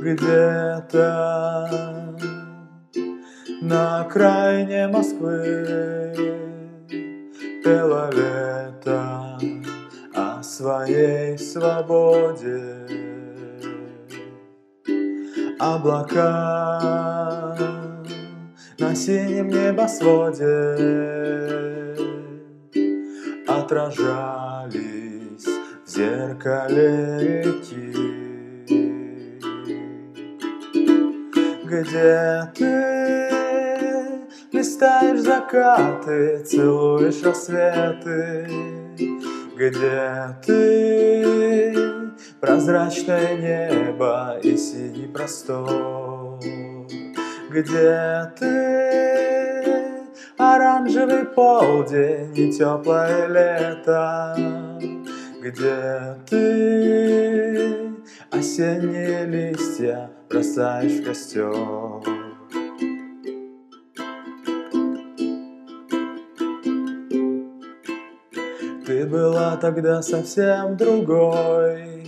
где-то на окраине Москвы пело лето о своей свободе. Облака на синем небосводе отражались в зеркале реки. Где ты? Листаешь закаты, целуешь рассветы, где ты? Прозрачное небо и синий простор, где ты? Оранжевый полдень и теплое лето, где ты осенние листья бросаешь в костер. Ты была тогда совсем другой,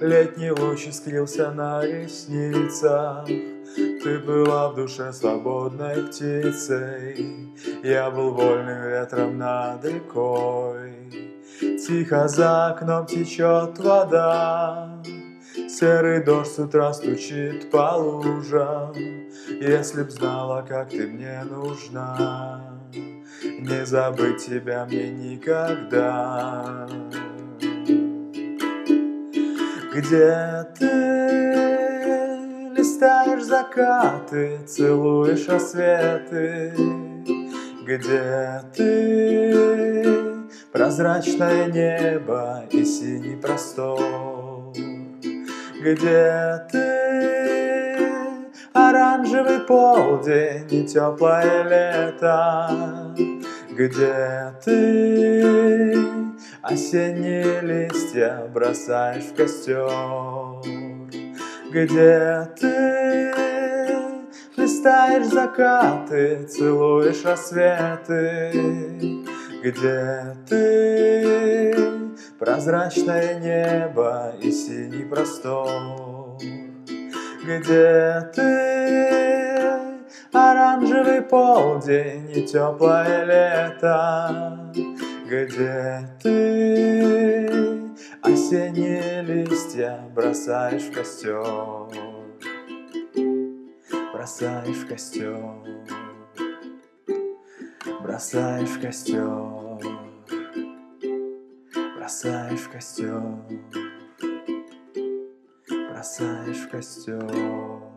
Летний луч искрился на ресницах, Ты была в душе свободной птицей, Я был вольным ветром над рекой. Тихо за окном течет вода, Серый дождь с утра стучит по лужам, Если б знала, как ты мне нужна, Не забыть тебя мне никогда. Где ты? Листаешь закаты, целуешь рассветы, Где ты? Прозрачное небо и синий простор, Где ты? Оранжевый полдень и теплое лето, Где ты? Осенние листья бросаешь в костер, Где ты? Листаешь закаты, целуешь рассветы, Где ты прозрачное небо и синий простор, Где ты? Оранжевый полдень и теплое лето, где ты? Осенние листья бросаешь в костер, бросаешь в костер, бросаешь в костер, бросаешь в костер, бросаешь в костер.